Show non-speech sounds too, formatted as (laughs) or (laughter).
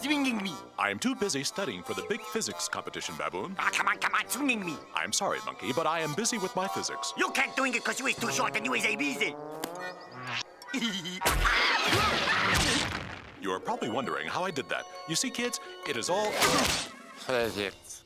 Swinging me. I am too busy studying for the big physics competition, Baboon. Ah, come on, come on, swinging me. I'm sorry, Monkey, but I am busy with my physics. You can't doing it because you is too short and you is a busy. (laughs) You are probably wondering how I did that. You see, kids, it is all... Physics.